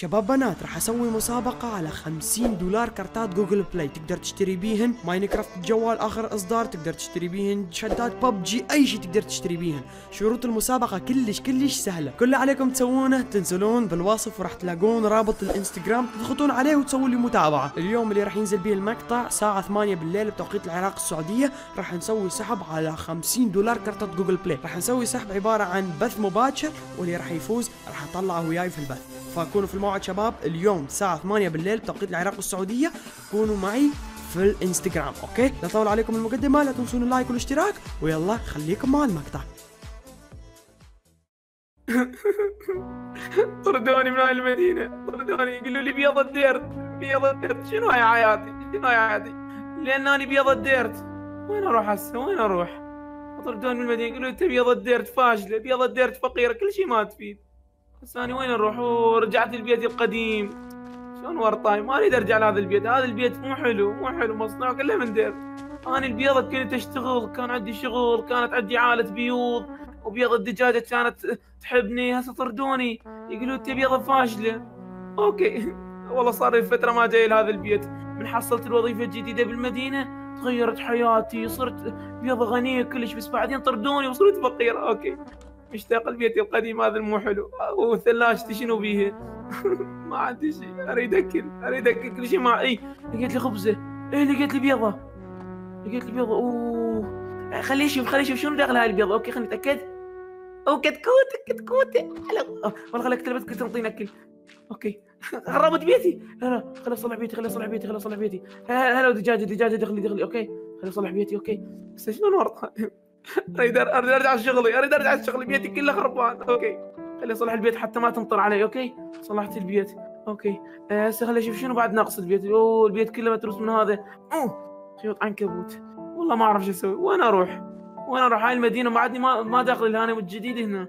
شباب بنات راح أسوي مسابقة على 50 دولار كارتات Google Play. تقدر تشتري بيهن Minecraft جوال آخر إصدار. تقدر تشتري بيهن شدات ببجي أي شيء تقدر تشتري بيهن. شروط المسابقة كلش كلش سهلة. كل عليكم تسوونه تنزلون بالوصف وراح تلاقون رابط الإنستغرام. تضغطون عليه وتسوون لي متابعة. اليوم اللي راح ينزل بيه المقطع ساعة 8 بالليل بتوقيت العراق السعودية راح نسوي سحب على 50 دولار كارتات Google Play. راح نسوي سحب عبارة عن بث مباشر واللي راح يفوز راح أطلعه وياي في البث. فكونوا في الموعد شباب اليوم الساعة 8 بالليل بتوقيت العراق والسعودية. كونوا معي في الانستغرام okay؟ لا طول عليكم المقدمة لا تنسون ال like والاشتراك ويلا خليكم مع المقطع طردوني من هاي المدينة طردوني يقولوا لي بيض ال dirt بيض ال dirt. شنو هاي حياتي؟ شنو هاي حياتي؟ لأن أنا بيض ال dirt. وين أروح هسه؟ وين أروح؟ طردوني من المدينة يقولوا أنت بيض ال dirt فاشلة بيض ال dirt فقيرة كل شيء ما تفيد. بس أنا وين أروح ورجعت البيت القديم. شلون ورطاي؟ ما أريد أرجع لهذا البيت. هذا البيت مو حلو مو حلو مصنوع كله من dirt أنا البيضة كنت أشتغل كان عندي شغل كانت عندي عائلة بيوض وبيض الدجاجة كانت تحبني هسه طردوني. يقولوا أنت بيضة فاشلة. okay. والله صار لي فترة ما جاي لهذا البيت. من حصلت الوظيفة الجديدة بالمدينة تغيرت حياتي صرت بيضة غنية كلش بس بعدين طردوني وصرت فقير okay. مشتاق لبيتي القديم هذا مو حلو. وثلاجتي شنو بيها ما عندي شيء. أريد أكل أريد أكل. كل شيء ما إي لقيت لي خبزة. إي لقيت لي بيضة. لقيت لي بيضة. أوه. خليه يشوف خليه يشوف. شنو داخل هاي البيضة؟ okay خليني أتأكد. أوه كتكوته هلا والله خليك تلبس كنت تعطيني أكل. okay. خربت بيتي. لا لا. خلي اصلح بيتي خلي اصلح بيتي خلي اصلح بيتي. هلا دجاجه دجاجة دخلي دخلي. okay. خلي اصلح بيتي. okay. بس شلون ورطه اريد أريد أرجع شغلي أريد أرجع شغلي بيتي كله خربان okay. خلي اصلح البيت حتى ما تمطر علي okay؟ صلحت البيت. okay. هسه خلي أشوف شنو بعد ناقص البيت. أوه البيت كله متروس من هذا. أوه. خيوط عنكبوت. والله ما أعرف شو أسوي. وين أروح؟ وين أروح؟ هاي المدينة ما عادني ما ما داخل الهانم الجديد هنا.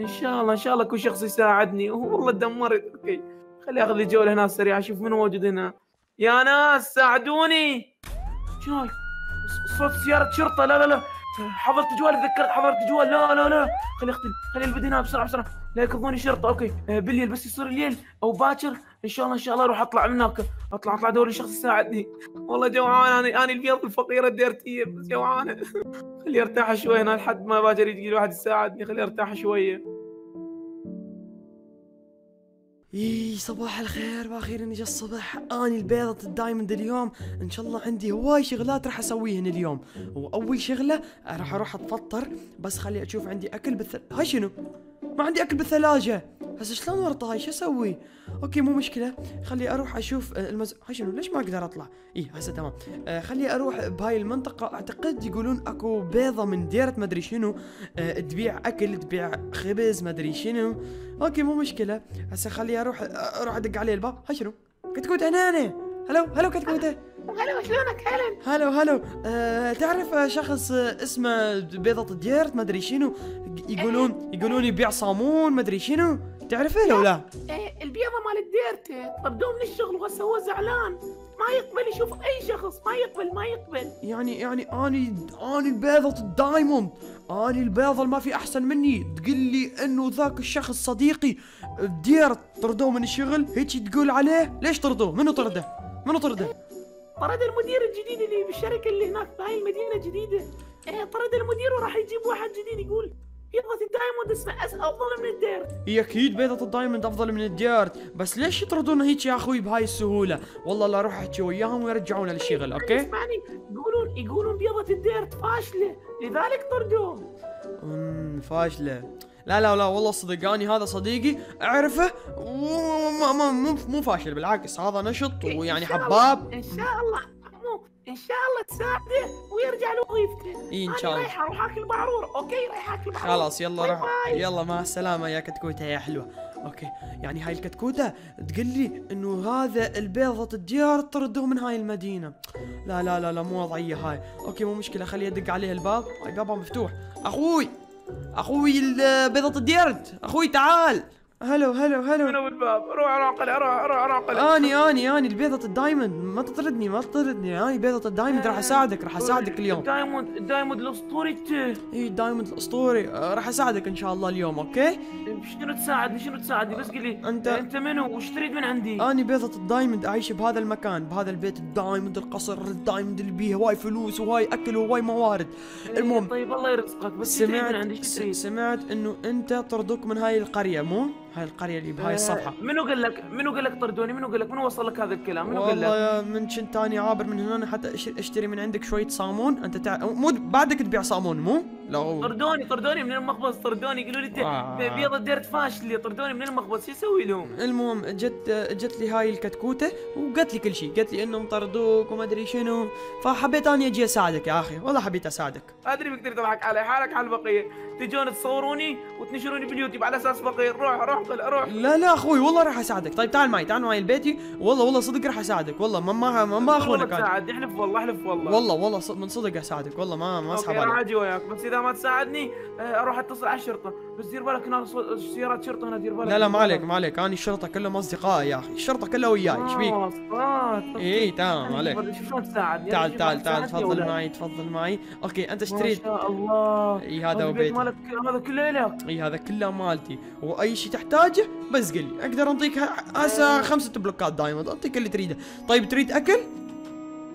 إن شاء الله إن شاء الله كل شخص يساعدني. والله دمرت. okay. خلي أخذ لي جولة هنا سريعة أشوف منو موجود هنا. يا ناس ساعدوني. شنو صوت سيارة شرطة. لا لا لا. حضرت جوال تذكرت حضرت جوال. لا لا لا. خلي اختل خلي البدي هنا بسرعة بسرعة. لا يكذبوني شرطة أوكي. آه، بالليل بس يصير الليل. أو باكر إن شاء الله إن شاء الله أروح أطلع من هناك أطلع أطلع دوري شخص يساعدني. والله جوعان أنا أنا البيض الفقيره الديرتية بس جوعانه خلي أرتاح شوي هنا لحد ما باكر يجي واحد يساعدني خلي أرتاح شوية. اي صباح الخير. وأخيرا اجى الصبح أني البيضة ال diamond اليوم. إن شاء الله عندي هواي شغلات راح أسويهن اليوم. وأول شغلة راح أروح أتفطر. بس خلي أشوف عندي أكل بالثل هاي شنو؟ ما عندي أكل بالثلاجة. هسه شلون ورطة هاي؟ شو أسوي؟ okay مو مشكلة. خلي أروح أشوف آه، المز هاي شنو؟ ليش ما أقدر أطلع؟ اي هسه تمام. آه خلي أروح بهاي المنطقة. أعتقد يقولون أكو بيضة من dirt مدري شنو. آه تبيع أكل تبيع خبز مدري شنو. okay مو مشكلة. هسه خلي أروح أروح أدق عليه الباب. هاي شنو؟ كتكوت هنا. هلو هلو كتكوتة. هلا شلونك؟ هلا هلو هلو أه تعرف آه، شخص آه، اسمه بيضة ال dirt مدري شنو. يقولون يقولون يبيع صامون مدري شنو. تعرفه لو لا. إيه البيضة مال ال dirt طردوه من الشغل وهسه هو زعلان. ما يقبل يشوف أي شخص. ما يقبل ما يقبل. يعني يعني أني أني البيضة ال diamond. أني البيضة اللي ما في أحسن مني. تقول لي إنه ذاك الشخص صديقي. ال dirt طردوه من الشغل؟ هيك تقول عليه؟ ليش طردوه منو طرده منو طرده طرد المدير الجديد اللي بالشركة اللي هناك بهاي المدينة الجديده إيه طرد المدير وراح يجيب واحد جديد يقول بيضة الدايموند اسمه أس أفضل من الديرت. هي أكيد بيضة ال diamond أفضل من ال dirt بس ليش يطردونا هيك يا أخوي بهاي السهولة؟ والله لا أروح أحكي وياهم ويرجعونا للشغل okay؟ اسمعني. يقولون يقولون بيضة ال dirt فاشلة لذلك طردوهم. امم فاشلة. لا لا لا والله صدقاني هذا صديقي أعرفه وما مو مو فاشل بالعكس هذا نشط ويعني حباب. إن شاء الله إن شاء الله تساعده ويرجع لوظيفته. إن أنا شاء الله. رايح أروح أكل بعرور okay؟ رايح أكل بعرور خلاص يلا روح. يلا مع السلامة يا كتكوتة يا حلوة. okay يعني هاي الكتكوتة تقول لي إنه هذا البيضة ال dirt طردوه من هاي المدينة. لا لا لا لا مو وضعية هاي. okay مو مشكلة خليه أدق عليه الباب. هاي بابها مفتوح. أخوي! أخوي ال- بيضة ال dirt. أخوي تعال. هلو هلو من هلو أبو الباب؟ روح روح قلع روح روح روح قلع آني آني آني البيضة ال diamond. ما تطردني ما تطردني. آني بيضة ال diamond راح أساعدك راح أساعدك اليوم. ال diamond ال diamond الأسطوري انت إي ال diamond الأسطوري. آه، راح أساعدك إن شاء الله اليوم okay؟ شنو تساعدني؟ شنو تساعدني؟ بس قل لي أنت- أنت منو؟ وش تريد من عندي؟ آني بيضة ال diamond أعيش بهذا المكان بهذا البيت ال diamond القصر ال diamond اللي بيه. هواي فلوس وهاي أكل وهاي موارد. المهم طيب الله يرزقك. بس تريد من سمعت عندي؟ سمعت إنه أنت طردوك من هاي القرية مو؟ هاي القرية اللي بهاي الصفحة. آه، منو قال لك منو قال لك طردوني؟ منو قال لك منو وصل لك هذا الكلام؟ منو قال والله لك؟ يا من كنت اني عابر من هنا حتى أشتري من عندك شوية صامون. أنت تع... مو بعدك تبيع صامون مو؟ لا طردوني طردوني من المخبز طردوني. قالوا لي انت آه. بيض الديرت فاشل طردوني من المخبز. شو أسوي لهم؟ المهم جت جت لي هاي الكتكوتة وقالت لي كل شيء. قالت لي إنهم طردوك وما أدري شنو. فحبيت أني أجي أساعدك يا أخي. والله حبيت أساعدك. أدري بقدر تضحك علي حالك على البقية. تجون تصوروني وتنشروني باليوتيوب على أساس فقير روح روح. قل روح لا لا أخوي والله راح أساعدك. طيب تعال معي تعال معي لبيتي والله والله صدق راح أساعدك. والله ما ما ما, ما أخونك أنا. تساعدني احلف والله احلف والله. والله والله من صدق أساعدك. والله ما ما أسحب عليك. أجي وياك. بس إذا ما تساعدني آه، أروح أتصل على الشرطة. بس دير بالك هنا سيارات شرطه هنا دير بالك. لا لا ما عليك. ما عليك. اني الشرطة كلهم أصدقائي يا أخي. الشرطة كلها وياي. إيش بيك؟ آه، صفات. اي تمام يعني عليك. شلون تساعدني تعال تعال تعال تفضل؟ معي تفضل معي. okay أنت ما اشتريت شاء الله. إي هذا بيتي. مالك هذا كله لك؟ إي هذا كله مالتي. وأي شيء تحتاجه بس قل لي أقدر أنطيك ه- هسه خمسة بلوكات diamond. أنطيك اللي تريده. طيب تريد أكل؟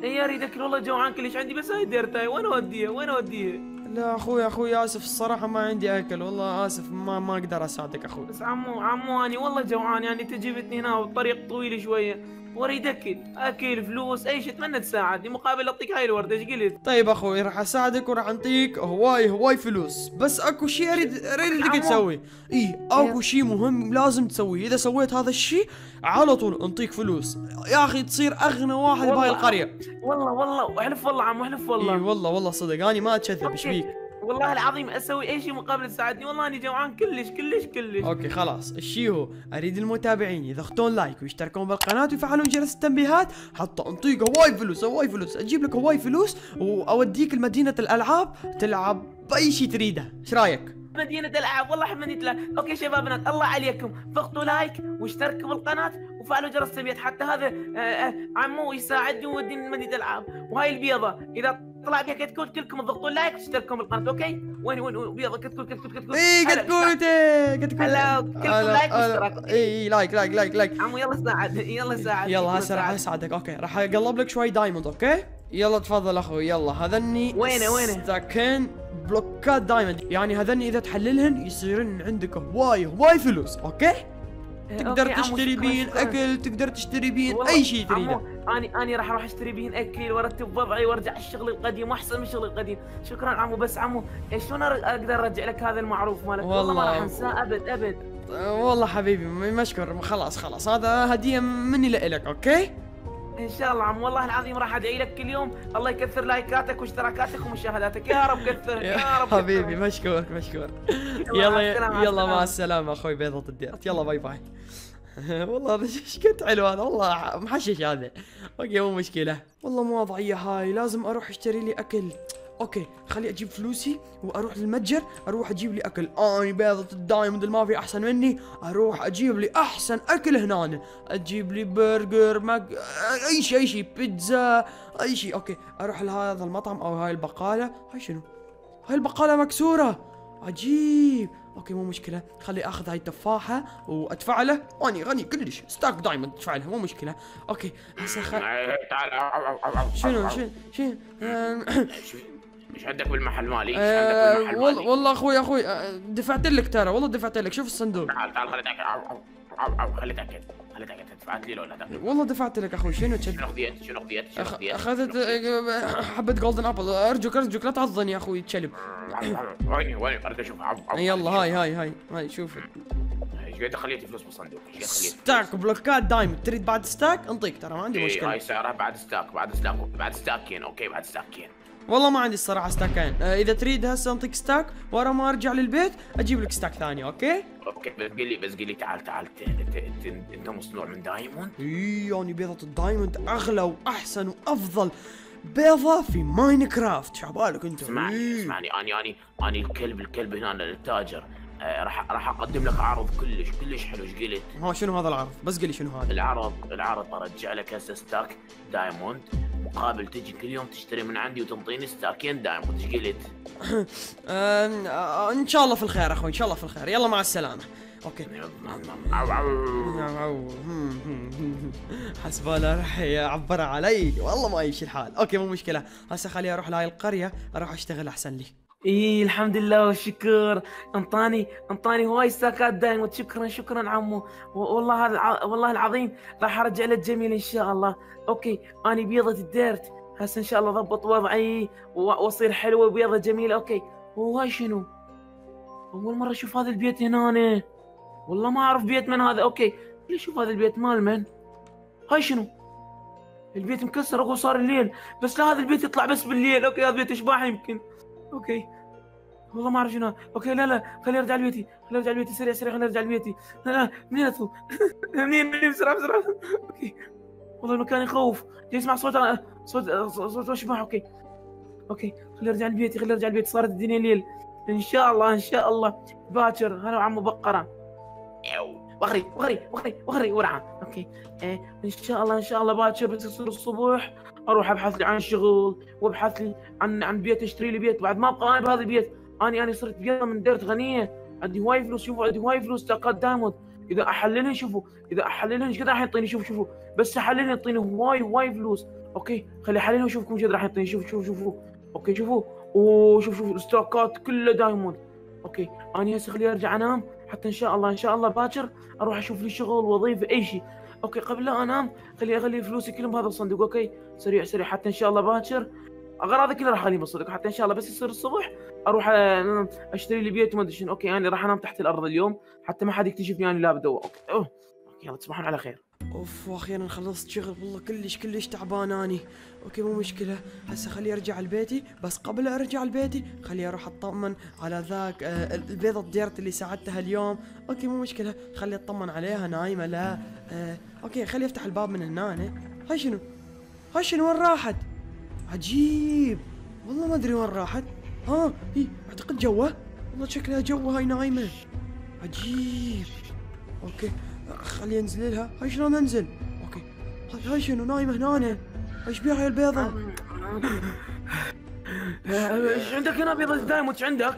إي أريد أكل. والله جوعان كلش. عندي بس هاي ديرتاي. وين اوديها وين اوديها لا أخوي أخوي آسف الصراحة ما عندي أكل. والله آسف ما ما أقدر أساعدك أخوي. بس عمو عمو اني والله جوعان يعني انت جبتني هنا والطريق طويل شوية. واريد اكل اكل فلوس أي شيء أتمنى تساعدني مقابل أعطيك هاي الورده إيش قلت؟ طيب أخوي راح أساعدك وراح انطيك هواي هواي فلوس بس أكو شيء اريد اريدك عمو. تسوي إي أكو شيء مهم لازم تسويه إذا سويت هذا الشيء على طول أنطيك فلوس يا أخي تصير أغنى واحد بهاي والله. القرية والله والله احلف والله عمو احلف إي والله والله والله صدق اني ما اتكذب إيش. بيك والله العظيم أسوي أي شيء مقابل تساعدني والله أني جوعان كلش كلش كلش. okay خلاص. الشي هو؟ أريد المتابعين. يضغطون like ويشتركون بالقناة ويفعلون جرس التنبيهات حتى أنطيك هواي فلوس هواي فلوس. أجيب لك هواي فلوس وأوديك لمدينة الألعاب تلعب بأي شيء تريده. إيش رأيك؟ مدينة العاب والله احب مدينة العاب، okay شباب بنات الله عليكم. ضغطوا like واشتركوا بالقناة وفعلوا جرس التنبيهات. حتى هذا آه، آه، عمو يساعدني ويوديني مدينة العاب، وهاي البيضة إذا طلع بها كتكوت كلكم تضغطوا like واشتركوا بالقناة okay؟ وين وين وين كتكوت كتكوت كتكوت اي كتكوت إيه، كتكوت هلا، كلكم like. واشتراك. اي اي like like like like عمو يلا ساعد يلا ساعد يلا هسه راح ساعد. اساعدك okay راح أقلب لك شوي diamond okay يلا تفضل أخوي يلا هذني وينه- وينه؟ stack بلوكات diamond يعني هذني إذا تحللهن يصيرن عندك هواي هواي فلوس okay تقدر okay، عمو، تشتري شكراً. أكل تقدر تشتري والله أي شيء تريده اني أني راح أروح أشتري بيهن أكل وأرتب وضعي وأرجع الشغل القديم وأحسن من الشغل القديم. شكرا عمو بس عمو شلون أقدر أرجع لك هذا المعروف مالك؟ والله ما والله. راح أنساه أبد أبد. والله حبيبي مشكور. خلاص خلاص. هذا هدية مني لك okay؟ إن شاء الله عمو والله العظيم راح أدعي لك كل يوم. الله يكثر لايكاتك واشتراكاتك ومشاهداتك. يا رب كثر يا رب. حبيبي مشكورك مشكور. يلا، يلا مع. السلامة أخوي بيضة ال dirt. يلا bye bye. والله هذا قد حلو هذا. والله محشش هذا. okay مو مشكلة. والله مو وضعية هاي لازم أروح أشتري لي أكل. okay خلي أجيب فلوسي وأروح للمتجر أروح أجيب لي أكل. اني بيضة ال diamond ما في أحسن مني أروح أجيب لي أحسن أكل هنا أجيب لي برجر ماك أي شيء أي شيء بيتزا أي شيء okay أروح لهذا المطعم أو هاي البقالة. هاي شنو؟ هاي البقالة مكسورة. عجيب okay مو مشكلة. خلي أخذ هاي التفاحة وادفع له وأني غني كلش. stack diamond ادفع له مو مشكلة. okay. هسه خ... تعال شنو شنو شنو؟ إيش عندك بالمحل مالي؟ إيش آه، عندك بالمحل والله مالي؟ والله أخوي أخوي آه، دفعت لك ترى والله دفعت لك. شوف الصندوق. تعال تعال خليني أتأكد. خليني اتاكد خليني أتأكد. دفعت لي ولا لا؟ والله دفعت لك أخوي. شنو تشد؟ شنو خذيت؟ شنو خذيت؟ شنو خذيت؟ أخذت آه، حبة golden apple أرجوك أرجوك لا تعضني يا أخوي تشلب. ويني ويني أريد أشوف. يلا هاي هاي هاي هاي شوف. إيش قد خليتي فلوس بالصندوق؟ stack بلوكات diamond. تريد بعد stack؟ انطيك ترى ما عندي إيه، مشكلة. هاي سعرها بعد stack بعد stack بعد ستاكين. okay بعد ستاكين. والله ما عندي الصراحة ستاكين آه إذا تريد هسه أنطيك stack ورا ما أرجع للبيت أجيب لك stack ثاني okay؟ okay بس قل لي بس قل لي تعال تعال انت مصنوع من diamond؟ إي يعني بيضة ال diamond أغلى وأحسن وأفضل بيضة في ماينكرافت. شو عبالك أنت؟ اسمعني إي. اسمعني. اني اني اني الكلب الكلب هنا التاجر. آه، راح راح أقدم لك عرض كلش كلش حلو. إيش قلت؟ ها شنو هذا العرض؟ بس قل لي شنو هذا. العرض العرض برجع لك هسه stack diamond. مقابل تجي كل يوم تشتري من عندي وتنطيني ستاكين diamond إيش قلت؟ آه إن شاء الله في الخير أخوي إن شاء الله في الخير. يلا مع السلامة. okay. عو. حسباله راح يعبر علي. والله ما يمشي الحال okay مو مشكلة. هسه خليني أروح لهاي القرية أروح أشتغل أحسن لي. اي الحمد لله والشكر أنطاني أنطاني هواي ستاكات diamond شكرا شكرا عمو والله. والله العظيم راح أرجع له الجميل إن شاء الله okay أني بيضة ال dirt هسه إن شاء الله ضبط وضعي وأصير حلوة بيضة جميلة okay وهاي شنو؟ أول مرة أشوف هذا البيت هنا أنا. والله ما أعرف بيت من هذا okay ليش شوف هذا البيت مال من؟ هاي شنو؟ البيت مكسر أقول صار الليل بس لا هذا البيت يطلع بس بالليل okay هذا بيت اشباح يمكن okay. والله ما أعرف شنو. okay لا لا خليني ارجع لبيتي. خليني ارجع لبيتي سريع سريع خليني ارجع لبيتي. لا لا منين ادخل منين منين بسرعة بسرعة. okay. والله المكان يخوف. جاي اسمع صوت صوت صوت اشباح okay. okay. خليني ارجع لبيتي خليني ارجع لبيتي. صارت الدنيا ليل. إن شاء الله إن شاء الله. باكر. أنا وعمو بقرة. وغري وغري وغري وغري ورعة. okay. إيه إن شاء الله إن شاء الله باكر. بس الصبح. أروح أبحث لي عن شغل وأبحث لي عن عن بيت أشتري لي بيت. بعد ما أبقى أنا بهذا البيت اني أنا صرت بيضة من dirt غنية. عندي هواي فلوس شوفوا عندي هواي فلوس ستاكات diamond إذا احللهن شوفوا. إذا احللهن إيش قد راح يعطيني؟ شوفوا شوفوا. بس احللهن يعطيني هواي هواي فلوس. okay خلي احللهن وشوفكم إيش قد راح يعطيني. شوفوا شوفوا شوفوا. okay شوفوا. وشوف شوف الستاكات كلها diamond. okay أنا هسه خليني أرجع أنام. حتى إن شاء الله إن شاء الله باكر أروح أشوف لي شغل وظيفة أي شيء. okay قبل لا أنام خلي اخلي فلوسي كلهم بهذا الصندوق okay؟ سريع سريع حتى إن شاء الله باكر. أغراضي كلها راح اخليها بالصندوق حتى إن شاء الله بس يصير الصبح أروح آه، أشتري لي بيت وما أدري okay أنا راح أنام تحت الأرض اليوم حتى ما حد يكتشفني أنا لابد okay أوه. okay يلا تصبحون على خير. أوف وأخيرا خلصت شغل. والله كلش كلش تعبان أني. okay مو مشكلة. هسه خلي أرجع لبيتي بس قبل أرجع لبيتي خلي أروح أطمن على ذاك آه البيضة ال dirt اللي ساعدتها اليوم. okay مو مشكلة. خلي أطمن عليها نايمة. لا آه okay خلي أفتح الباب من هنا. أنا. هاي شنو؟ هاي شنو؟ وين راحت؟ عجيب. والله ما أدري وين راحت. ها هي أعتقد جوا والله شكلها جوا هاي نايمة. عجيب. okay. خلي انزل لها. هاي شلون انزل؟ okay. هاي- شنو؟ نايمة هنا إيش بيها هاي البيضة؟ إيش عندك هنا بيضة diamond إيش عندك؟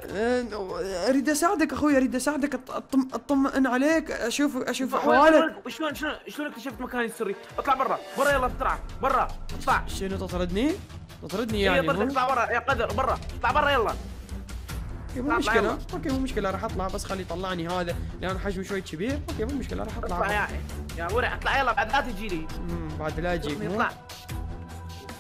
أريد أساعدك أخوي أريد أساعدك. أطم أطمئن عليك. أشوف أشوف احوالك شلون شلون شلون اكتشفت مكاني السري؟ اطلع برا. برا يلا بسرعة برا. اطلع. شنو تطردني؟ تطردني يعني؟ اطلع برا. يا قدر. برا. اطلع برا يلا. okay مو يلا. okay مو مشكلة راح أطلع بس خلي يطلعني هذا لأن حجمه شوي كبير. okay مو مشكلة راح أطلع. اطلع يا يا ورع اطلع يلا بعد لا تجي لي بعد لا اجيك؟ اطلع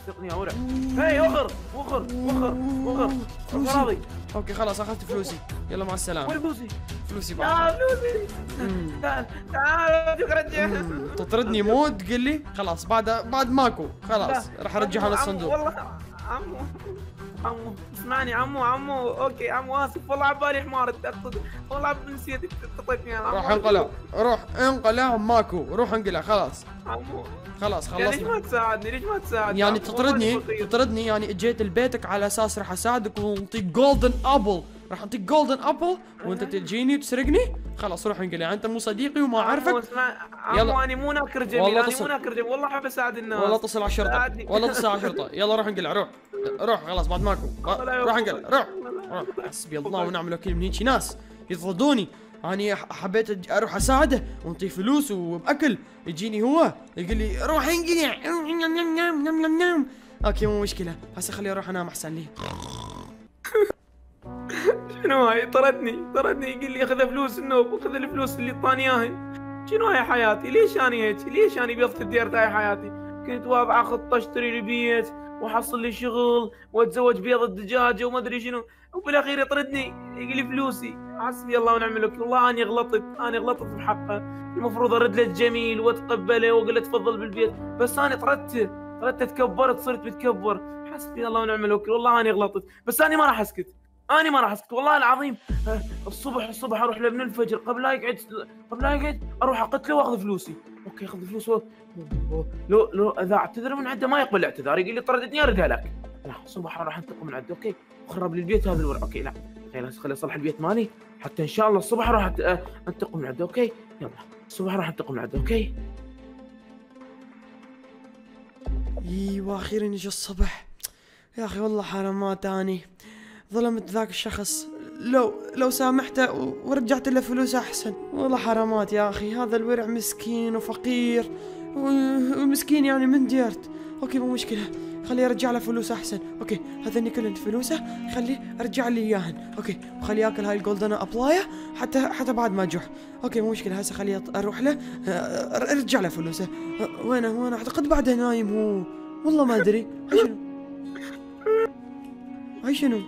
صدقني يا ورع. هي وخر وخر وخر وخر. فلوسي. راضي okay خلاص أخذت فلوسي. يلا مع وين السلامه فلوسي؟ فلوسي بعد. فلوسي. مم. تعال تعال تطردني مو تقول لي. خلاص بعد بعد ماكو. خلاص راح أرجعها للصندوق. والله عمو. عمو اسمعني عمو عمو okay عمو آسف والله عبالي حمار والله نسيت أنا روح انقلع روح انقلع ماكو روح انقلع خلاص. عمو. خلاص يعني ليش خلصنا ما تساعدني؟ ليش ما تساعدني؟ يعني؟ تطردني. تطردني يعني اجيت لبيتك على أساس راح أساعدك ونعطيك golden apple راح اعطيك golden apple وأنت تجيني وتسرقني؟ خلاص روح انقلع أنت مو صديقي وما عمو أعرفك. اسمع يلا. اني مو ناكر جميل والله تصل. مو ناكر جميل والله أحب أساعد الناس. ولا اتصل على الشرطه. ولا اتصل على الشرطه يلا روح انقلع روح. روح خلاص بعد ماكو. روح. انقلع روح. روح حسبي الله ونعم الوكيل من هيك ناس يطردوني اني حبيت أروح أساعده ونعطيه فلوس وبأكل. يجيني هو يقول لي روح انقلع. نم نم نم okay مو مشكلة. هسه خليني أروح انام أحسن لي. شنو هاي؟ طردني طردني. يقول لي خذ فلوس النوب وخذ الفلوس اللي طاني اياهن شنو هاي حياتي؟ ليش اني هيك؟ ليش اني بيضت الديرت هاي حياتي؟ كنت واضعه خطة أشتري لي بيت وأحصل لي شغل وأتزوج بيض الدجاجة وما أدري شنو. وبالأخير يطردني. يقول لي فلوسي. حسبي الله ونعم الوكيل. والله اني غلطت اني غلطت بحقه المفروض أرد له الجميل وأتقبله وأقول له تفضل بالبيت. بس أنا طردته طردته تكبرت صرت متكبر. حسبي الله ونعم الوكيل. والله اني غلطت. بس اني ما راح أسكت. اني ما راح أسكت والله العظيم آه، الصبح الصبح أروح له من الفجر قبل لا يقعد قبل لا يقعد أروح أقتله وأخذ فلوسي. okay أخذ فلوس و- لو لو إذا أعتذر من عنده ما يقبل الاعتذار يقول لي طردتني اردها لك. لا الصبح أروح أنتقم من عنده okay؟ خرب لي البيت هذا الورع okay؟ لا خليني خليني اصلح البيت مالي حتى إن شاء الله الصبح راح آه، أنتقم من عنده okay؟ يلا الصبح راح أنتقم من عنده okay؟ إيوه أخيرا يجي الصبح. يا أخي والله حرامات أني ظلمت ذاك الشخص. لو لو سامحته ورجعت له فلوس أحسن. والله حرامات يا أخي. هذا الورع مسكين وفقير ومسكين يعني من dirt. okay مو مشكلة. خليه ارجع له فلوس أحسن. okay هذني كلهن فلوسه. خليه ارجع لي إياهن. okay وخليه ياكل هاي ال golden أبلاية حتى حتى بعد ما جوع. okay مو مشكلة. هسه خليه أروح له. ارجع له فلوسه. وينه وينه؟ أعتقد بعده نايم هو. والله ما أدري. هاي شنو هاي شنو؟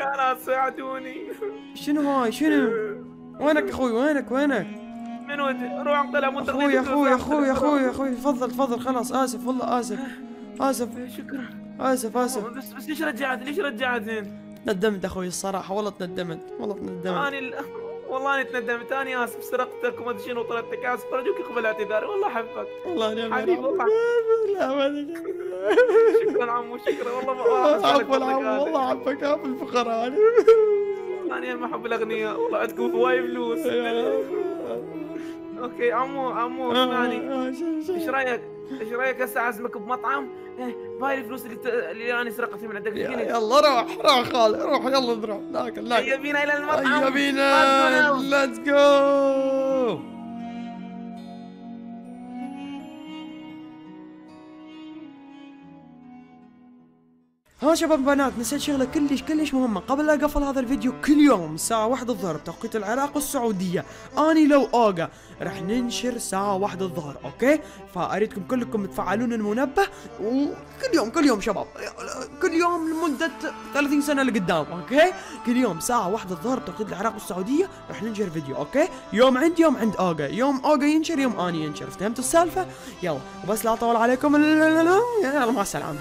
يا ناس ساعدوني شنو هاي؟ شنو؟ وينك أخوي؟ وينك؟ وينك؟ من ودي روح انقلع مو أخوي أخوي أخوي أخوي أخوي. تفضل تفضل. خلاص آسف والله آسف. آسف. شكرا. آسف آسف. بس بس ليش رجعت؟ ليش رجعتني؟ ندمت أخوي الصراحة. والله تندمت. والله تندمت. اني ال... والله اني تندمت. اني آسف. سرقتك وما أدري شنو طلبتك. آسف. ارجوك اقبل اعتذاري. والله أحبك. والله أنا حبيبي والله. لا ما شكرا عمو شكرا. والله ما عفوا عفوا والله عفك عفوا الفقراء. أنا أنا ما أحب الاغنياء والله عندكم هواي فلوس. okay عمو عمو اسمعني إيش رأيك؟ إيش رأيك هسه أعزمك بمطعم؟ إيه، بهاي الفلوس اللي. اللي أنا سرقتها من عندك يلا روح روح خالد روح يلا نروح. ناكل ناكل. بينا إلى المطعم. هيا بينا ماكدونالدز. let's go ها شباب بنات نسيت شغلة كلش كلش مهمة. قبل لا أقفل هذا الفيديو كل يوم الساعة واحدة الظهر بتوقيت العراق والسعودية. أني و اوقا راح ننشر ساعه واحدة الظهر okay؟ فأريدكم كلكم تفعلون المنبه وكل يوم كل يوم شباب كل يوم لمدة 30 سنة لقدام okay؟ كل يوم ساعه واحدة الظهر بتوقيت العراق والسعودية راح ننشر فيديو okay؟ يوم عند يوم عند اوقا يوم اوقا ينشر يوم أني ينشر. فهمتوا السالفة؟ يلا وبس لا أطول عليكم. يلا مع السلامة.